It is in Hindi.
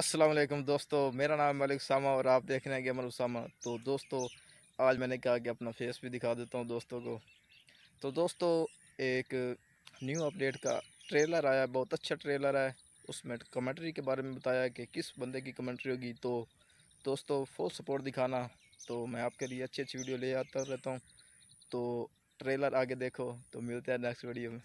असलम दोस्तों, मेरा नाम मलिक सामा और आप देख रहे हैं गेमर उसामा। तो दोस्तों, आज मैंने कहा कि अपना फेस भी दिखा देता हूँ दोस्तों को। तो दोस्तों, एक न्यू अपडेट का ट्रेलर आया, बहुत अच्छा ट्रेलर है। उसमें कमेंट्री के बारे में बताया कि किस बंदे की कमेंट्री होगी। तो दोस्तों फुल सपोर्ट दिखाना। तो मैं आपके लिए अच्छी अच्छी वीडियो ले आता रहता हूँ। तो ट्रेलर आगे देखो। तो मिलते हैं नेक्स्ट वीडियो में।